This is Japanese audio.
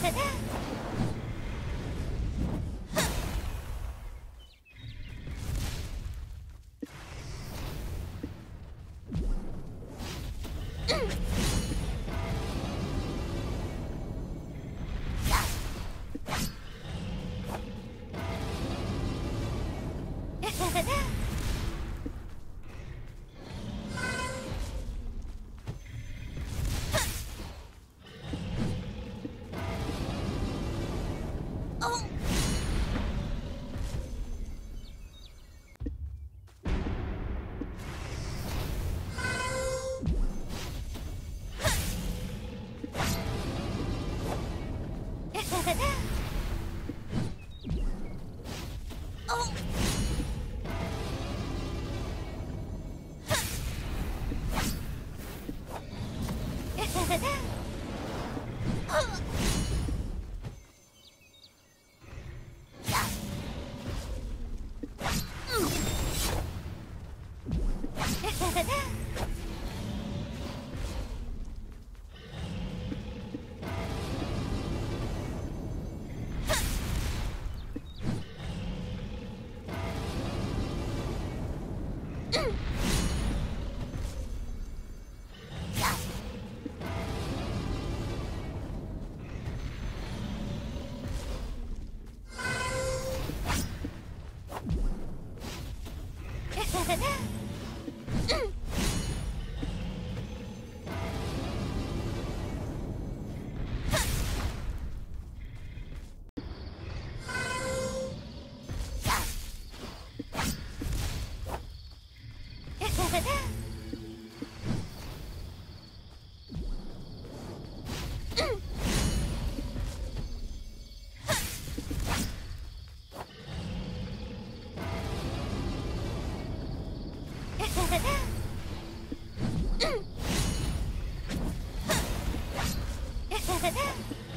Mm-hmm. Ha ha ha! Mm-hmm. Ha ha ha!